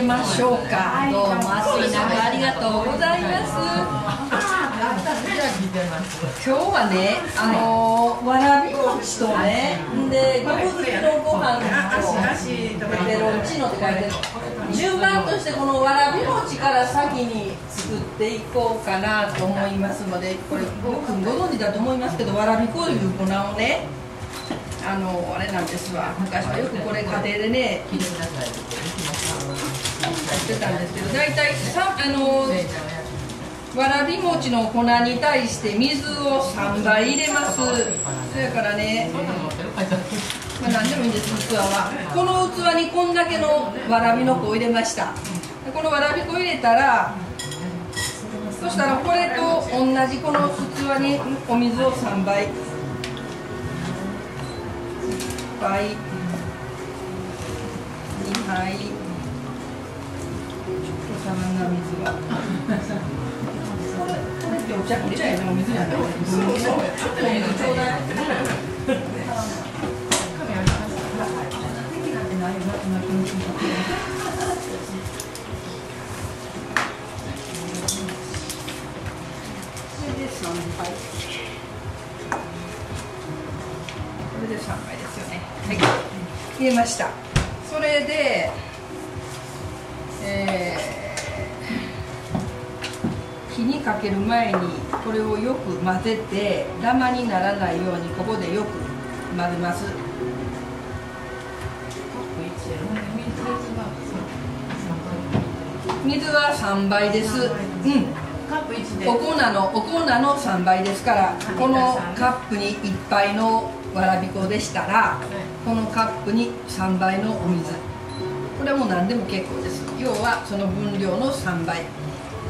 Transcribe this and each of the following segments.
げましょうかどうも暑い中ありがとうございます今日はね、あのー、わらび餅とね、で、ごぶ漬のご飯と、ペペロンチーノって書いてる。順番としてこのわらび餅から先に作っていこうかなと思いますので、これよくご存知だと思いますけど、わらび粉という粉をね、あのあれなんですわ、昔はよくこれ家庭でね。ってたんですけど、大体さあの。わらび餅の粉に対して水を3倍入れます。それからね、まあ、何でもいいんです器は。この器にこんだけのわらびの粉を入れました。このわらび粉入れたらそしたらこれと同じこの器にお水を3倍倍2杯。水はってお茶お茶やねお水やねそうそうちょっと水ちょうだいこれで3杯ですよね。はい。入れました。それでかける前にこれをよく混ぜてダマにならないようにここでよく混ぜます。水は3倍です、うん、お粉のお粉の3倍ですからこのカップに1杯のわらび粉でしたらこのカップに3倍のお水。これはもう何でも結構です。要はその分量の3倍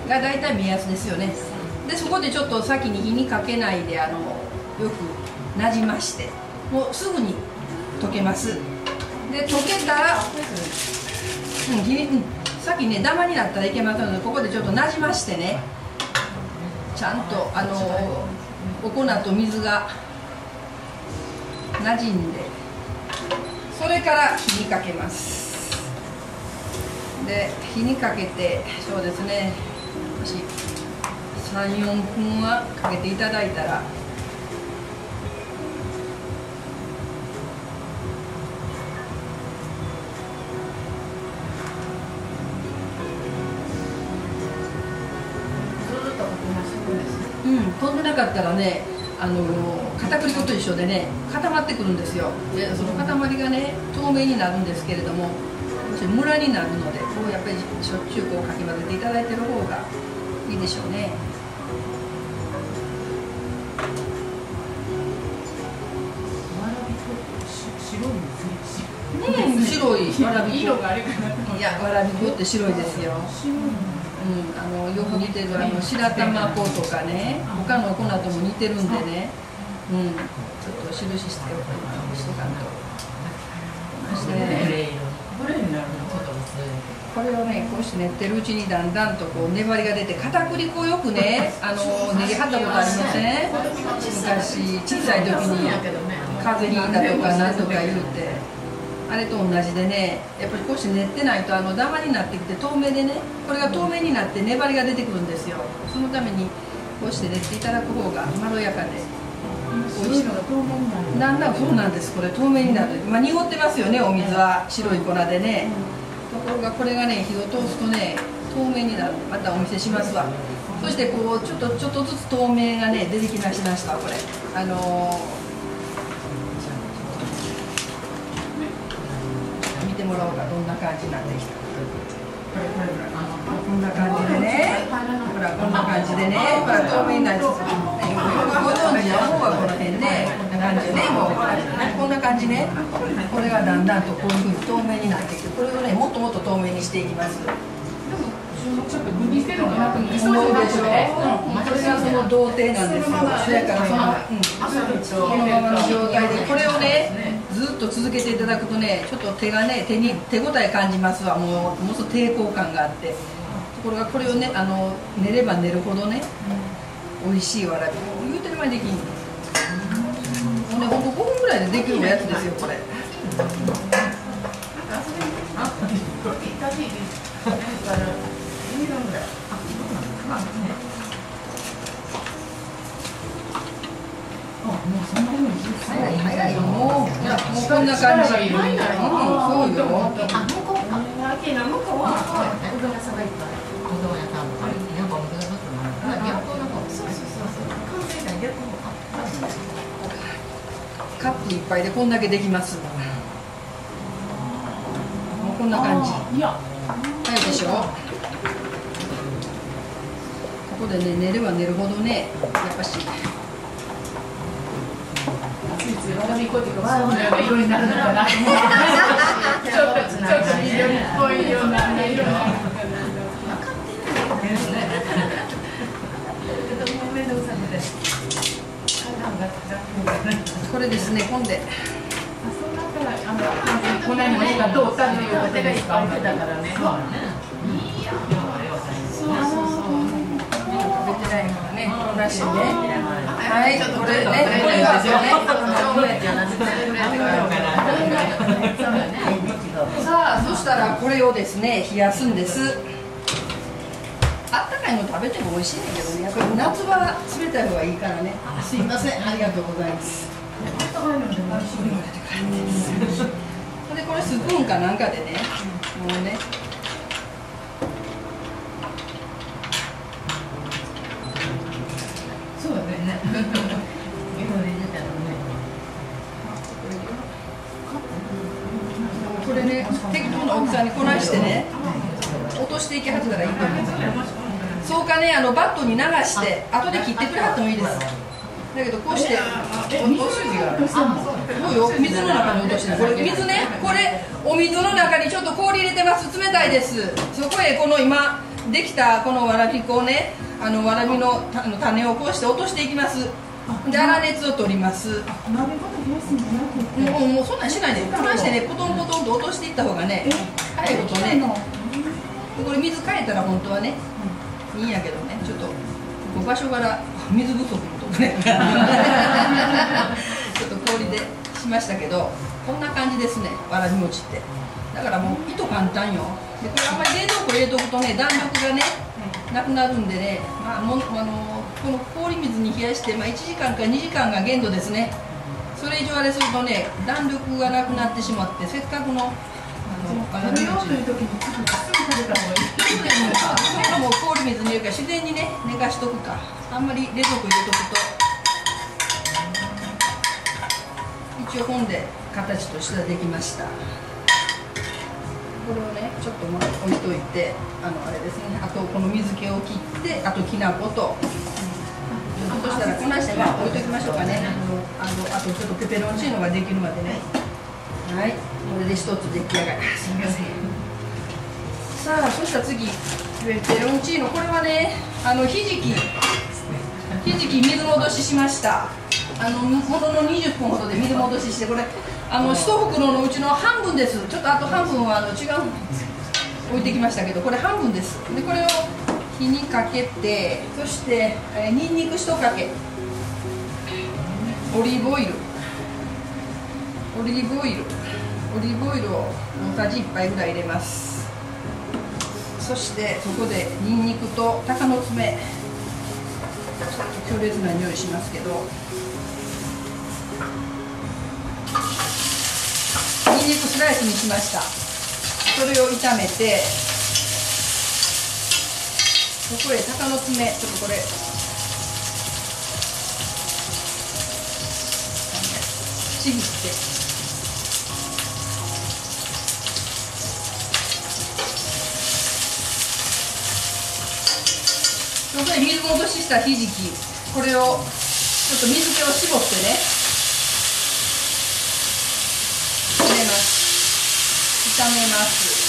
が大体目安ですよね。でそこでちょっと先に火にかけないであのよくなじましてもうすぐに溶けます。で溶けたら、うん、さっきねダマになったらいけませんのでここでちょっとなじましてねちゃんとあのお粉と水がなじんでそれから火にかけます。で火にかけてそうですね34分はかけていただいたら。うん、飛んでなかったらねあの片栗粉と一緒でね固まってくるんですよ。でその塊がね透明になるんですけれどもムラになるのでこうやっぱりしょっちゅうこうかき混ぜていただいてる方がいいでしょうね。ね白いわらび色があるい。やわらび粉って白いですよ。うん、あのよく似てるあの白玉粉とかね他の粉とも似てるんでね、う。ん、ちょっと印しておくしとかんと。ねこれをねこうして練ってるうちにだんだんとこう粘りが出て片栗粉よくねあの練りはったことありません？昔小さい時に風邪ひいたとか何とか言うて。あれと同じでねやっぱりこうして練ってないとあのダマになってきて透明でねこれが透明になって粘りが出てくるんですよ。そのためにこうして練っていただく方がまろやかでだんだんそうなんですこれ透明になる、まあ、濁ってますよねお水は。白い粉でね、ところがこれがね火を通すとね透明になる。またお見せしますわ。そしてこうちょっとちょっとずつ透明がね出てきましたこれ。あのー、見てもらおうか。どんな感じになってきたこれこれこんな感じでね。ほらこんな感じでね。ほら透明になりつつ。ご存知の方はこの辺でこんな感じでねもうこんな感じね。これがだんだんとこういうふうに透明になっていくこれをねもっともっと透明にしていきます。ちょっと似てるのかなと思うでしょ、うん、これがその童貞なんですよそやからその、うん、このままの状態でこれをねずっと続けていただくとねちょっと手がね手に手応え感じますわ。もうもうす抵抗感があって。ところがこれをねあの寝れば寝るほどね、美味しいわらび言うてる間にできんの？ほんでほんと5分ぐらいでできるやつですよこれ。から2分ぐらいあそうなんですまあねあもうそんなに早い早いよ。もうほらもうこんな感じ。うんそうよ。あ向こうか。秋の向こうはうどん屋さんがいっぱいうどん屋さんもなんかお店がずっとあ逆の方そうそうそうそう関西がカップ一杯でこんだけできます。もうこんな感じ。いや。早いでしょ。ここでね寝れば寝るほどねやっぱし。ついついわらび粉っていうかわらびのような色になるのかな。ちょっとちょっと緑っぽいような色になるのかな分かってないもう面倒くさくて体が高くこれですね今で。あそんなからあのこないも絵が通ったという方がいっぱいいてたからね。いや、そうそうそう。ベテランからね。してね。はい。これね。これがさあそしたらこれをですね冷やすんです。あったかいの食べても美味しいんだけどねやっぱり夏場は冷たい方がいいからね。すいません。ありがとうございますういうので美味しいの出てくるんですでこれスプーンかなんかでね。もうね。そうだね。これね適当な大きさにこないしてね落としていきはったらいいと思う。そうかねあのバットに流して後で切ってくれはってもいいです。だけどこうしてそうよ水の中に落としてこれ水ね。これお水の中にちょっと氷入れてます。冷たいですそこへこの今できたこのわらび粉をねあのわらびのたあの種をこうして落としていきます。で粗熱を取ります。もうもうそんなんしないで。こないしてねポトンポトンと落としていった方がね早いことね。これ水変えたら本当はねいいんやけどね。ちょっとここ場所柄水不足ちょっと氷でしましたけどこんな感じですねわらび餅って。だからもう糸簡単よ。でこれあんまり冷蔵庫入れとくとね弾力がねなくなるんでね、まあ、もあのこの氷水に冷やして、まあ、1時間か2時間が限度ですね。それ以上あれするとね弾力がなくなってしまってせっかくのあのわらび餅いう時にすぐ食べた方がいい。そうですねこれも氷水に入れるから自然にね寝かしとくか。あんまり冷蔵庫入れとくと。一応本で形としてはできました。これをねちょっとまあ置いといてあのあれですね。あとこの水気を切ってあときな粉と。そしたらこなして置いときましょうかね。あのあとちょっとペペロンチーノができるまでね。はいこれで一つ出来上がり。すみません。さあそしたら次ペペロンチーノこれはねあのひじき。ひじき水戻ししました。あのものの20分ほどで水戻ししてこれあの一袋のうちの半分です。ちょっとあと半分はあの違う置いてきましたけどこれ半分です。でこれを火にかけてそして、え、にんにく一かけ。オリーブオイル。オリーブオイル。オリーブオイルを大さじ1杯ぐらい入れます。そしてそこでにんにくと鷹の爪。ちょっと強烈な匂いしますけど。にんにくスライスにしました。それを炒めてそこへ鷹の爪。ちょっとこれ。ちぎって。そこで水戻ししたひじきこれをちょっと水気を絞ってね。入れます炒めます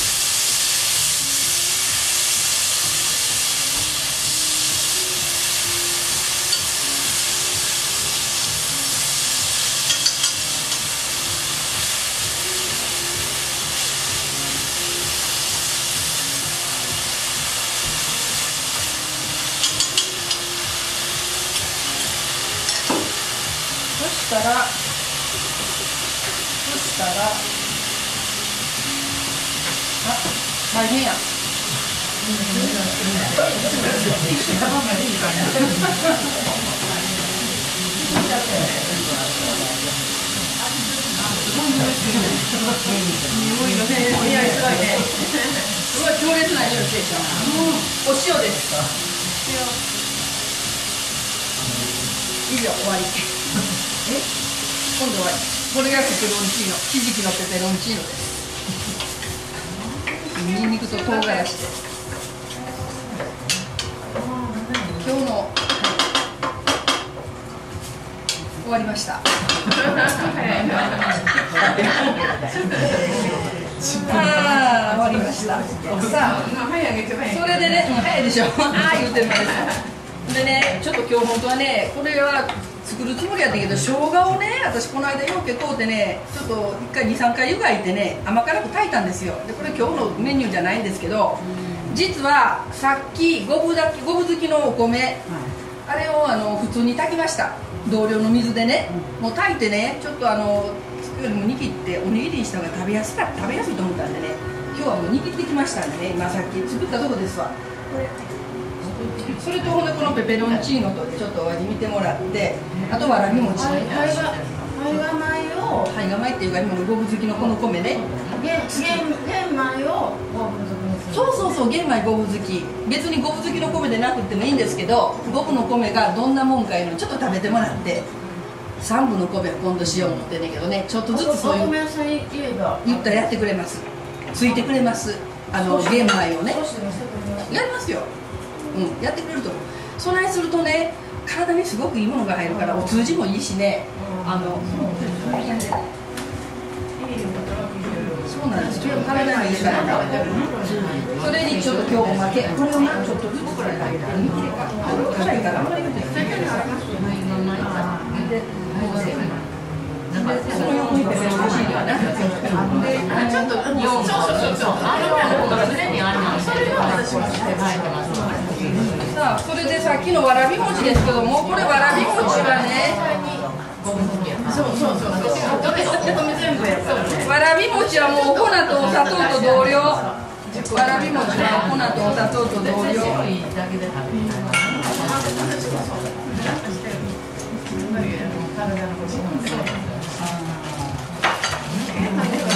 そしたらそしたらあ大変や、すごいね。すごい強烈な匂いしてきた。お塩です。以上終わり。え、今度終わり。これがペペロンチーノ、ひじきのペペロンチーノです。ニンニクと唐辛子で。今日の終わりました。あ、終わりました。さあ、それでね、早いでしょ。ああ、言うてるんですでね、ちょっと今日本当はね、これは作るつもりやったけど、生姜をね、私この間ようけ買うてね、ちょっと一回二三回湯がいてね、甘辛く炊いたんですよ。で、これ今日のメニューじゃないんですけど、実はさっき五分炊き、五分漬きのお米、あれをあの普通に炊きました。同量の水でね、もう炊いてね、ちょっとあの作るよりも握っておにぎりにした方が食べやすか食べやすいと思ったんでね、今日はもう握ってきましたんでね、今さっき作ったとこですわ。これそれとほんでこのペペロンチーノとちょっとお味見てもらってあとわらび餅はいはいがはいが米をはいが米っていうか今の五分漬きのこの米ね。玄米を五分漬けにする。そうそうそう玄米五分漬き。別に五分漬きの米でなくてもいいんですけど五分の米がどんなもんかいうのをちょっと食べてもらって三分の米を今度しよう思ってんねんけどね。ちょっとずつそういう言ったらやってくれます。ついてくれます。あの玄米をね。やりますよ、うん、やってくれると思う。そないするとね体にすごくいいものが入るからお通じもいいしね。あのそうなんです。体にいいから。それにちょっと今日おまけ。これをなちょっとずつくらいあげて。か辛いから。あんまり言うてないでその横にペペロンチーノはなちょっとそうそうそうそう。あのすでにあるのそれは私も知ってますさあそれでさっきのわらび餅ですけどもこれわらび餅はね五分漬けそうそうそう。私がお米全部やからねわらび餅はもう粉とお砂糖と同量。わらび餅は粉とお砂糖と同量。だけで食べるだけで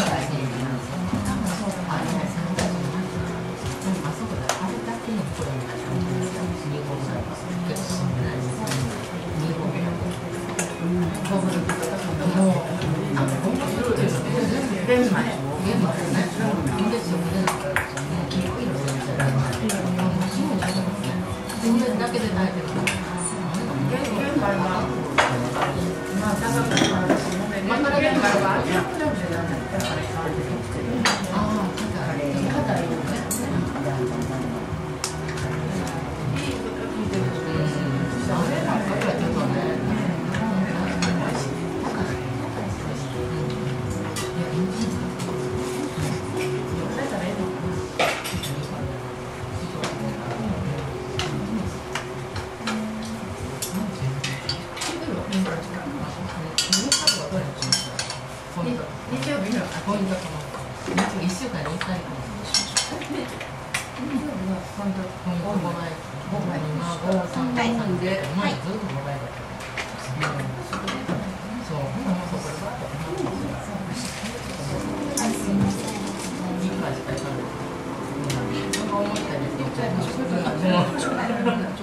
ない就是百分之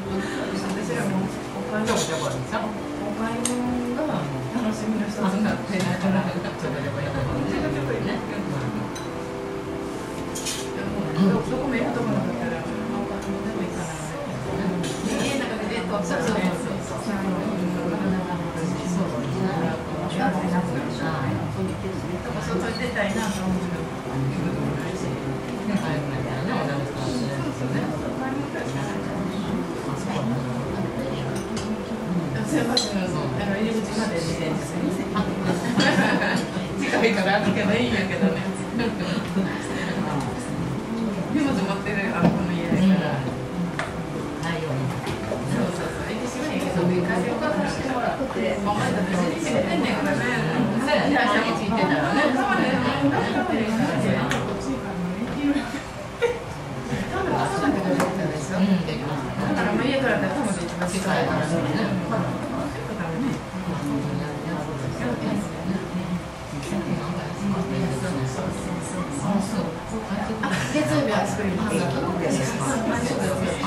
月曜日は作りま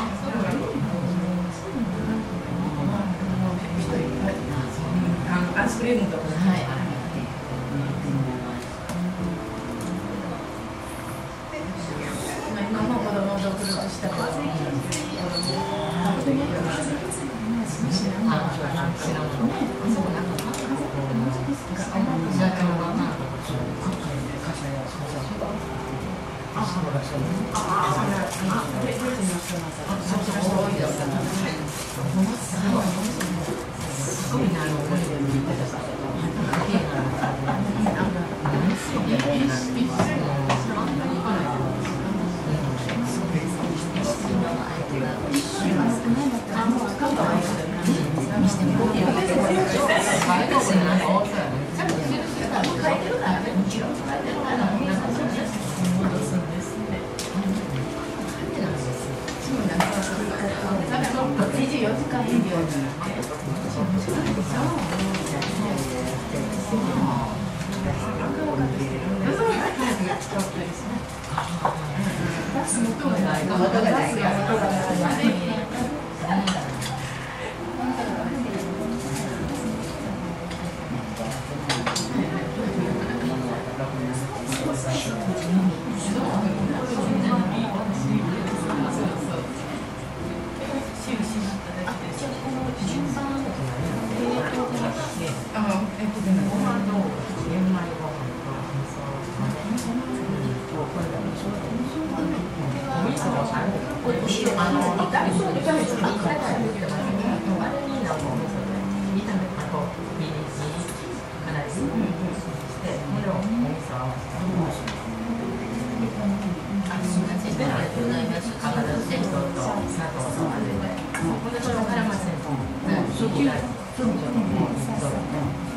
す。アイスクリームとかはい。出す音がない。音がない。ワン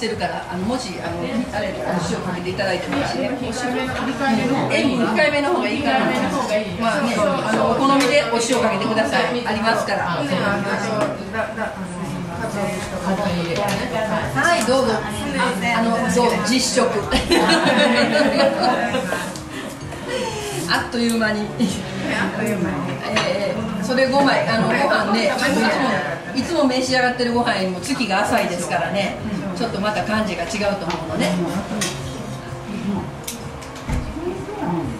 してるからあのもしあのあれあの塩かけていただいてもいいしね塩分控えめの方がいいから。まあねあのお好みでお塩かけてください。ありますから。はいどうぞ。あのどうぞ。実食。あっという間に。えーそれ5枚あのご飯ねい。つもいつも召し上がってるご飯よりも月が浅いですからねちょっとまた感じが違うと思うのね。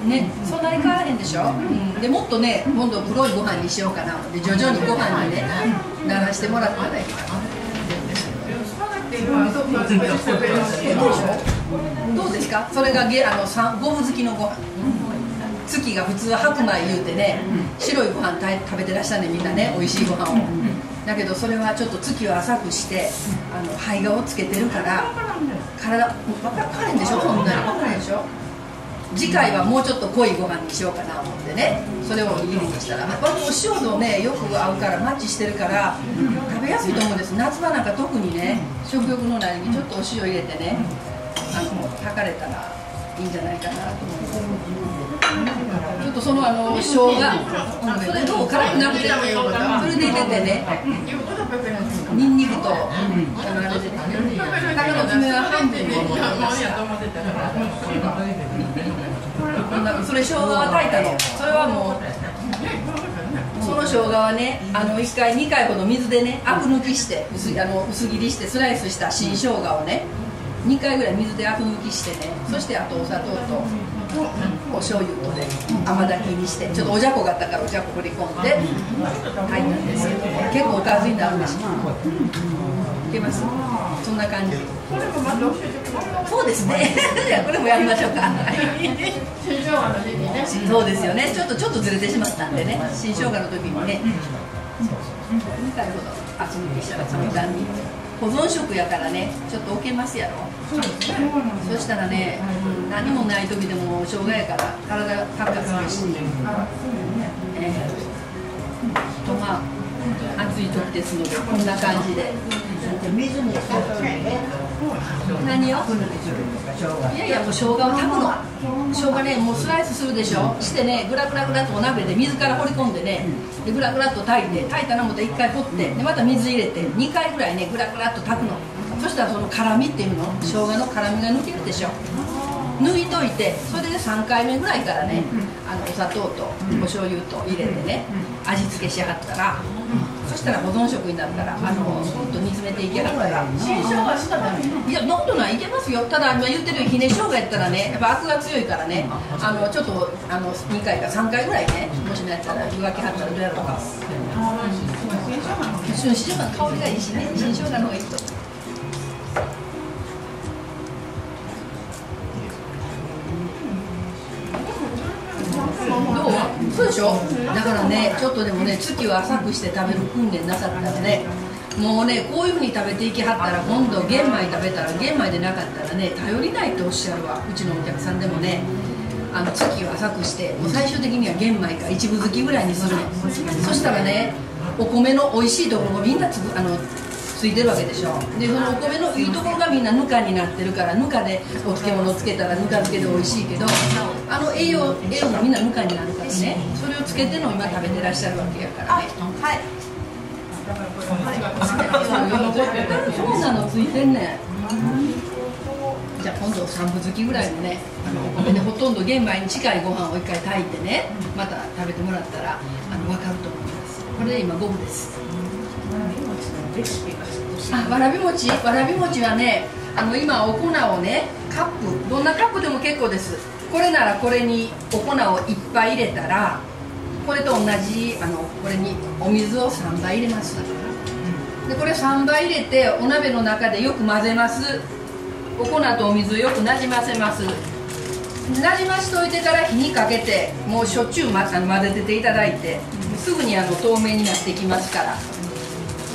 ねそんなに変わらへんでしょ、うん、でもっとね今度黒いご飯にしようかなで徐々にご飯にね慣らしてもらったらいいかな。どうですか？それがゲあのさんゴム好きのご飯。月が普通は白米言うてね白いご飯たい食べてらっしゃるねみんなね美味しいご飯をだけどそれはちょっと月を浅くしてあの胚芽をつけてるから体分かれんでしょそんなに分かれんでしょ。次回はもうちょっと濃いご飯にしようかな思ってね。それをおにぎりにしたら割とお塩とねよく合うからマッチしてるから食べやすいと思うんです。夏場なんか特にね食欲のないにちょっとお塩入れてねあの炊かれたらいいんじゃないかなと思ってちょっとそのあの生姜、う。ん、それどう辛くなくてそれで入れてね。ニンニクと。あのあれで鷹の爪は半分にこんなそれ生姜は炊いたの。それはもうその生姜はねあの1回2回ほど水でねアク抜きして薄あの薄切りしてスライスした新生姜をね2回ぐらい水でアク抜きしてね。そしてあとお砂糖とお醤油とね甘炊きにしてちょっとおじゃこがあったからおじゃこ振り込んで炊いたんですけど結構おかずになるでしょけます？そんな感じ。そうですね。じゃあこれもやりましょうか。新生姜の時期ねそうですよね。ちょっとちょっとずれてしまったんでね。新生姜の時にね。なるほど厚抜きしたら簡単に保存食やからねちょっと置けますやろ？そうですね。そしたらね、うん何もない時でも生姜やから体カッカする。し、あそうね。えーとまあ暑い時ですのでこんな感じで何を？いやいやもう生姜を炊くの。生姜ねもうスライスするでしょ。してねグラグラグラとお鍋で水から放り込んでねでグラグラと炊いて炊いたらまた1回掘ってでまた水入れて2回ぐらいねグラグラと炊くの。そしたらその辛みっていうの？生姜の辛みが抜けるでしょ。抜いといてそれで3回目ぐらいからねあのお砂糖とお醤油と入れてね味付けしはったらそしたら保存食になったらあのほんと煮詰めていけはったら新生姜しかダメいや、そんなことない、いけますよ、ただ、今言ってるように、ひね生姜やったらね、やっぱアクが強いからね、あのちょっとあの2回か3回ぐらいね、もしのやったら、湯がきはったらどうやろうか、新生姜の香りがいいしね、新生姜の方がいいと。そうでしょ？だからねちょっとでもね月を浅くして食べる訓練なさったらねもうねこういうふうに食べていきはったら今度玄米食べたら玄米でなかったらね頼りないっておっしゃるわうちのお客さんでもね。あの月を浅くしてもう最終的には玄米か一分好きぐらいにする。のそしたらねお米の美味しいところがみんなつぶあのついてるわけでしょ？でそのお米のいいところがみんなぬかになってるからぬかでお漬物つけたらぬか漬けで美味しいけどあの栄養栄養がみんなぬかになるからね。それをつけての今食べてらっしゃるわけやからね。はい。そうなのついてんね。んじゃあ今度三分好きぐらいのねあのお米でほとんど玄米に近いご飯を一回炊いてねまた食べてもらったらあの分かると思います。これで今5分です。あわらび餅？わらび餅はねあの今お粉をねカップ。どんなカップでも結構ですこれならこれにお粉をいっぱい入れたらこれと同じあのこれにお水を3倍入れますでこれ3倍入れてお鍋の中でよく混ぜます。お粉とお水をよくなじませます。なじましといてから火にかけてもうしょっちゅう、ま、あの混ぜてていただいてすぐにあの透明になってきますから。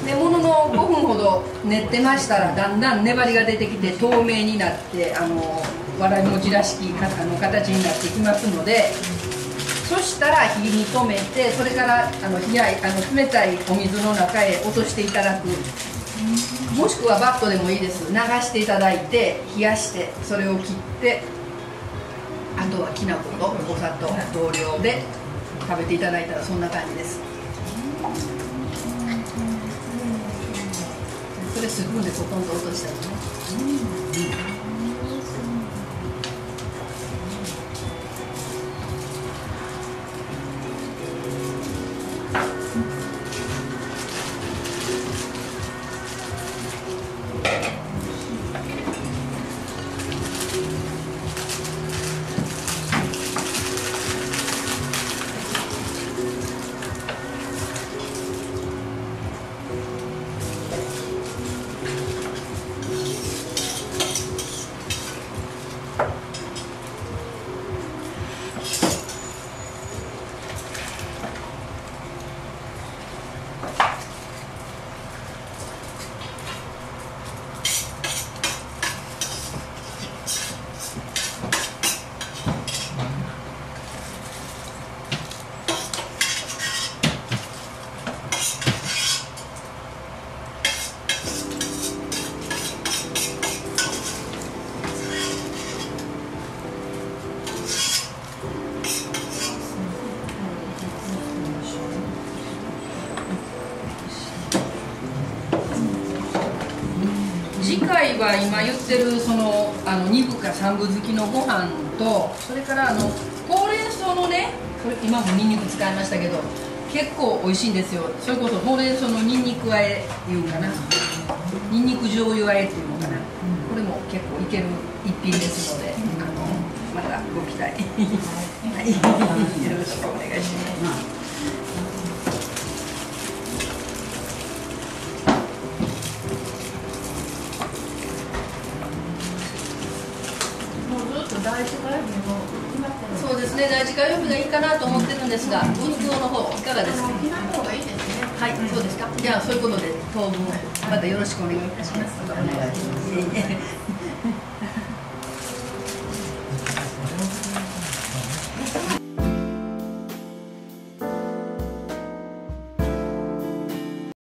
でものの5分ほど練ってましたらだんだん粘りが出てきて透明になってあのわらび餅らしきかの形になってきますのでそしたら火に止めてそれからあの冷やあの冷たいお水の中へ落としていただく。もしくはバットでもいいです。流していただいて冷やしてそれを切ってあとはきな粉とお砂糖同量で食べていただいたらそんな感じです。それスプーンでほとんど落としたりね。次の2部か3部好きのご飯とそれからあのほうれん草のねこれ今もニンニク使いましたけど結構美味しいんですよ。それこそほうれん草のニンニク和えっていうかな。ニンニク醤油和えっていうのかな。これも結構いける一品ですのであのまたご期待。はい。よろしくお願いします第一火曜日も決まってるそうですね、大事火曜日がいいかなと思ってるんですが、運動の方いかがですか？沖縄の方がいいですねはい、そうですか。じゃあそういうことで当分またよろしくお願いいたします。